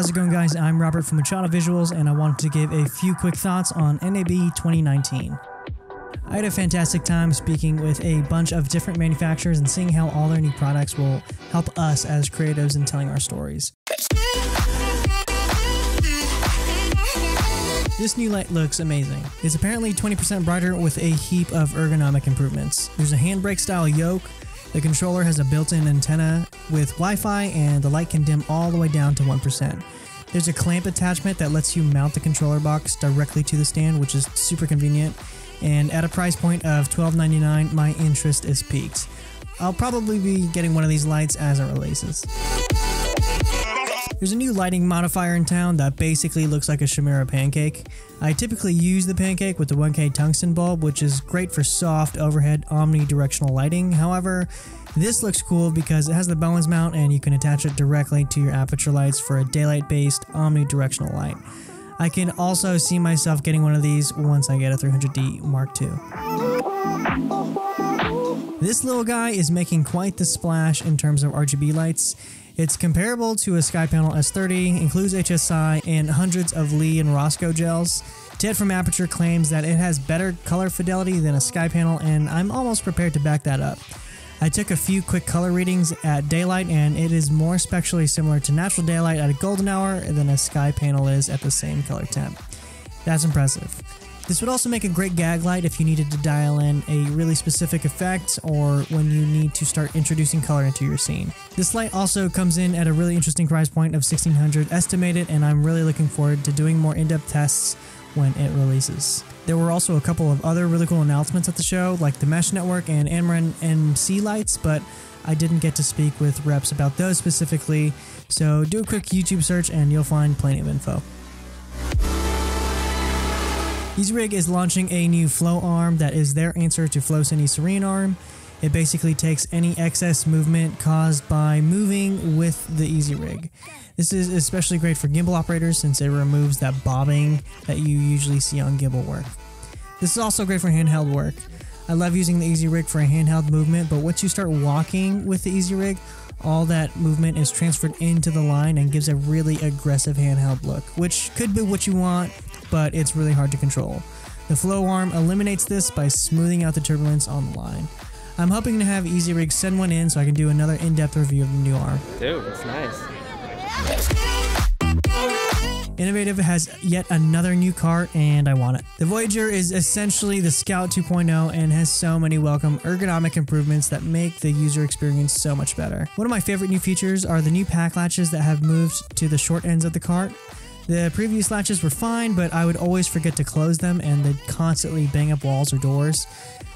How's it going, guys? I'm Robert from Machado Visuals, and I wanted to give a few quick thoughts on NAB 2019. I had a fantastic time speaking with a bunch of different manufacturers and seeing how all their new products will help us as creatives in telling our stories. This new light looks amazing. It's apparently 20% brighter with a heap of ergonomic improvements. There's a handbrake style yoke, the controller has a built-in antenna with Wi-Fi and the light can dim all the way down to 1%. There's a clamp attachment that lets you mount the controller box directly to the stand, which is super convenient. And at a price point of $12.99, my interest is peaked. I'll probably be getting one of these lights as it releases. There's a new lighting modifier in town that basically looks like a Chimera pancake. I typically use the pancake with the 1K tungsten bulb, which is great for soft overhead omnidirectional lighting. However, this looks cool because it has the Bowens mount and you can attach it directly to your Aputure lights for a daylight based omnidirectional light. I can also see myself getting one of these once I get a 300D Mark II. This little guy is making quite the splash in terms of RGB lights. It's comparable to a SkyPanel S30, includes HSI, and hundreds of Lee and Rosco gels. Ted from Aputure claims that it has better color fidelity than a SkyPanel, and I'm almost prepared to back that up. I took a few quick color readings at daylight, and it is more spectrally similar to natural daylight at a golden hour than a SkyPanel is at the same color temp. That's impressive. This would also make a great gag light if you needed to dial in a really specific effect or when you need to start introducing color into your scene. This light also comes in at a really interesting price point of 1600 estimated and I'm really looking forward to doing more in-depth tests when it releases. There were also a couple of other really cool announcements at the show like the Mesh Network and Amaran MC lights, but I didn't get to speak with reps about those specifically, so do a quick YouTube search and you'll find plenty of info. EasyRig is launching a new flow arm that is their answer to FlowCine Serene arm. It basically takes any excess movement caused by moving with the EasyRig. This is especially great for gimbal operators since it removes that bobbing that you usually see on gimbal work. This is also great for handheld work. I love using the EasyRig for a handheld movement, but once you start walking with the EasyRig, all that movement is transferred into the line and gives a really aggressive handheld look, which could be what you want but it's really hard to control. The flow arm eliminates this by smoothing out the turbulence on the line. I'm hoping to have Easy Rig send one in so I can do another in-depth review of the new arm. Dude, that's nice. Inovativ has yet another new cart and I want it. The Voyager is essentially the Scout 2.0 and has so many welcome ergonomic improvements that make the user experience so much better. One of my favorite new features are the new pack latches that have moved to the short ends of the cart. The previous latches were fine, but I would always forget to close them and they'd constantly bang up walls or doors.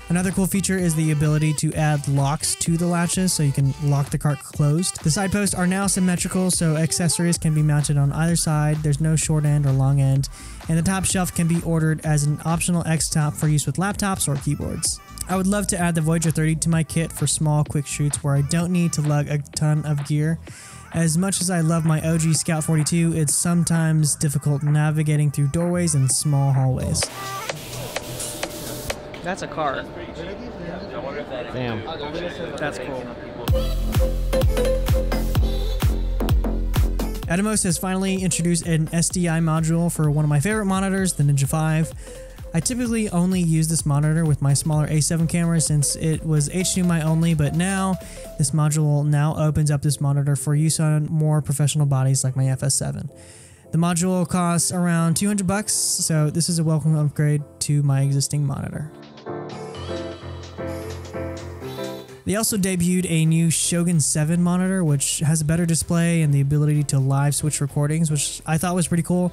Another cool feature is the ability to add locks to the latches so you can lock the cart closed. The side posts are now symmetrical so accessories can be mounted on either side, there's no short end or long end, and the top shelf can be ordered as an optional X top for use with laptops or keyboards. I would love to add the Voyager 30 to my kit for small quick shoots where I don't need to lug a ton of gear. As much as I love my OG Scout 42, it's sometimes difficult navigating through doorways and small hallways. That's a car. Damn. That's cool. Atomos has finally introduced an SDI module for one of my favorite monitors, the Ninja V. I typically only use this monitor with my smaller A7 camera since it was HDMI only, but now this module now opens up this monitor for use on more professional bodies like my FS7. The module costs around 200 bucks, so this is a welcome upgrade to my existing monitor. They also debuted a new Shogun 7 monitor, which has a better display and the ability to live switch recordings, which I thought was pretty cool.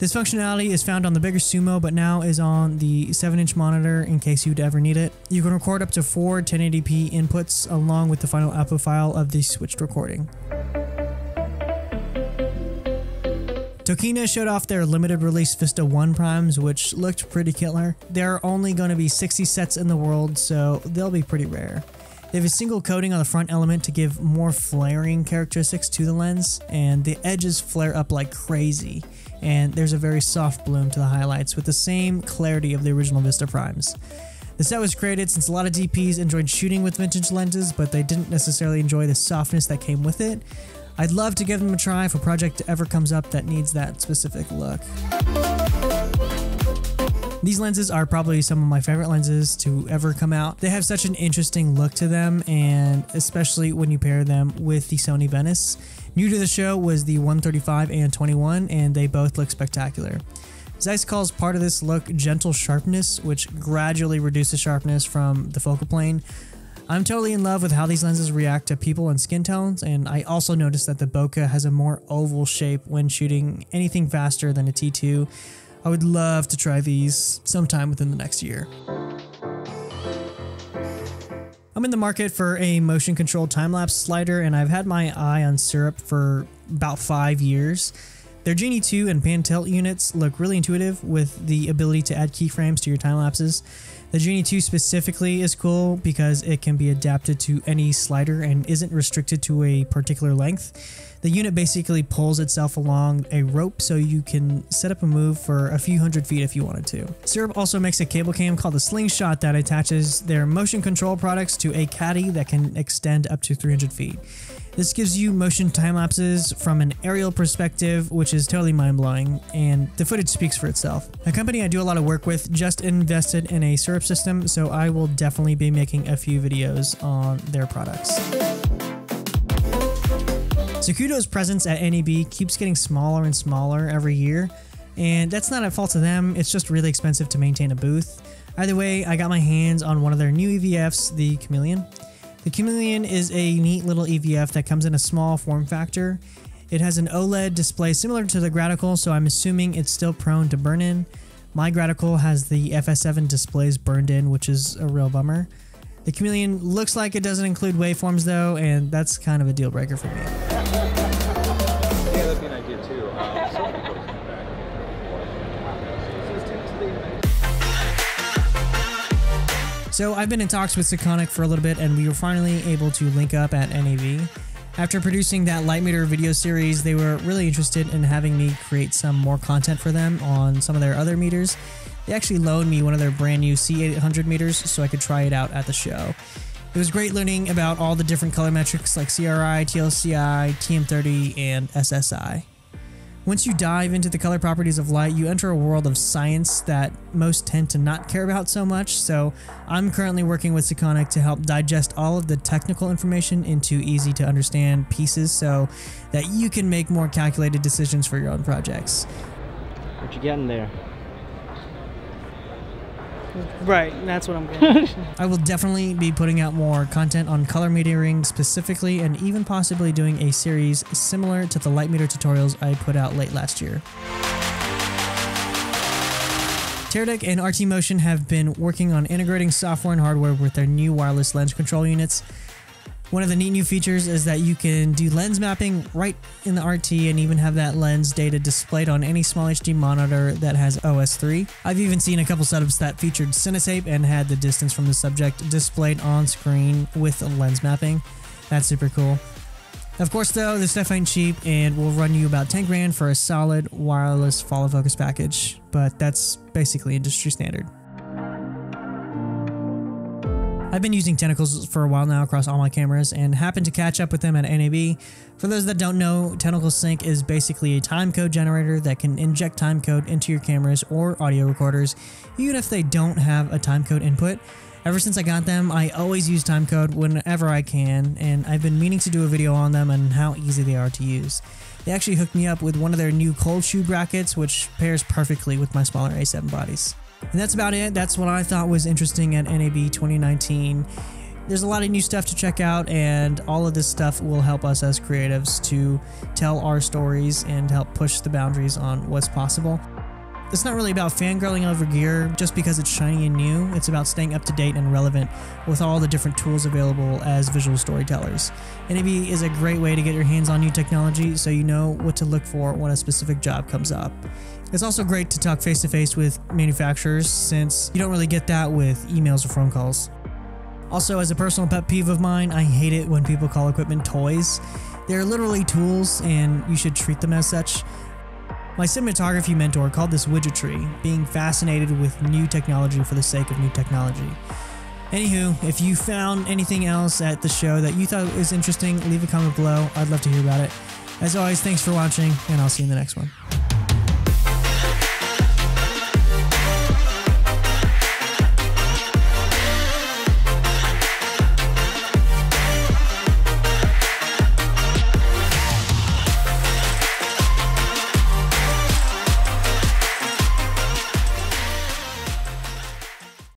This functionality is found on the bigger Sumo, but now is on the 7-inch monitor in case you'd ever need it. You can record up to four 1080p inputs along with the final output file of the switched recording. Tokina showed off their limited release Vista One primes, which looked pretty killer. There are only going to be 60 sets in the world, so they'll be pretty rare. They have a single coating on the front element to give more flaring characteristics to the lens, and the edges flare up like crazy and there's a very soft bloom to the highlights with the same clarity of the original Vista Primes. The set was created since a lot of DPs enjoyed shooting with vintage lenses, but they didn't necessarily enjoy the softness that came with it. I'd love to give them a try if a project ever comes up that needs that specific look. These lenses are probably some of my favorite lenses to ever come out. They have such an interesting look to them, and especially when you pair them with the Sony Venice. New to the show was the 135 and 21, and they both look spectacular. Zeiss calls part of this look gentle sharpness, which gradually reduces sharpness from the focal plane. I'm totally in love with how these lenses react to people and skin tones, and I also noticed that the bokeh has a more oval shape when shooting anything faster than a T2. I would love to try these sometime within the next year. I'm in the market for a motion controlled time lapse slider, and I've had my eye on Syrp for about five years. Their Genie 2 and Pan Tilt units look really intuitive with the ability to add keyframes to your time lapses. The Genie 2 specifically is cool because it can be adapted to any slider and isn't restricted to a particular length. The unit basically pulls itself along a rope so you can set up a move for a few hundred feet if you wanted to. Syrp also makes a cable cam called the Slingshot that attaches their motion control products to a caddy that can extend up to 300 feet. This gives you motion time lapses from an aerial perspective, which is totally mind blowing, and the footage speaks for itself. A company I do a lot of work with just invested in a Syrp system, so I will definitely be making a few videos on their products. Zacuto's presence at NAB keeps getting smaller and smaller every year, and that's not a fault of them, it's just really expensive to maintain a booth. Either way, I got my hands on one of their new EVFs, the Chameleon. The Chameleon is a neat little EVF that comes in a small form factor. It has an OLED display similar to the Gratical, so I'm assuming it's still prone to burn in. My Gratical has the FS7 displays burned in, which is a real bummer. The Chameleon looks like it doesn't include waveforms though, and that's kind of a deal breaker for me. So I've been in talks with Sekonic for a little bit, and we were finally able to link up at NAB. After producing that light meter video series, they were really interested in having me create some more content for them on some of their other meters. They actually loaned me one of their brand new C800 meters so I could try it out at the show. It was great learning about all the different color metrics like CRI, TLCI, TM30, and SSI. Once you dive into the color properties of light, you enter a world of science that most tend to not care about so much. So, I'm currently working with Sekonic to help digest all of the technical information into easy to understand pieces so that you can make more calculated decisions for your own projects. What you getting there? Right, that's what I'm getting. I will definitely be putting out more content on color metering specifically, and even possibly doing a series similar to the light meter tutorials I put out late last year. Teradek and RT Motion have been working on integrating software and hardware with their new wireless lens control units. One of the neat new features is that you can do lens mapping right in the RT and even have that lens data displayed on any small HD monitor that has OS3. I've even seen a couple setups that featured Cinetape and had the distance from the subject displayed on screen with lens mapping. That's super cool. Of course, though, this stuff ain't cheap and will run you about 10 grand for a solid wireless follow focus package, but that's basically industry standard. I've been using Tentacles for a while now across all my cameras and happened to catch up with them at NAB. For those that don't know, Tentacles Sync is basically a timecode generator that can inject timecode into your cameras or audio recorders, even if they don't have a timecode input. Ever since I got them, I always use timecode whenever I can, and I've been meaning to do a video on them and how easy they are to use. They actually hooked me up with one of their new cold shoe brackets, which pairs perfectly with my smaller A7 bodies. And that's about it. That's what I thought was interesting at NAB 2019. There's a lot of new stuff to check out, and all of this stuff will help us as creatives to tell our stories and help push the boundaries on what's possible. It's not really about fangirling over gear just because it's shiny and new. It's about staying up to date and relevant with all the different tools available as visual storytellers. NAB is a great way to get your hands on new technology so you know what to look for when a specific job comes up. It's also great to talk face to face with manufacturers since you don't really get that with emails or phone calls. Also, as a personal pet peeve of mine, I hate it when people call equipment toys. They're literally tools and you should treat them as such. My cinematography mentor called this widgetry, being fascinated with new technology for the sake of new technology. Anywho, if you found anything else at the show that you thought was interesting, leave a comment below. I'd love to hear about it. As always, thanks for watching, and I'll see you in the next one.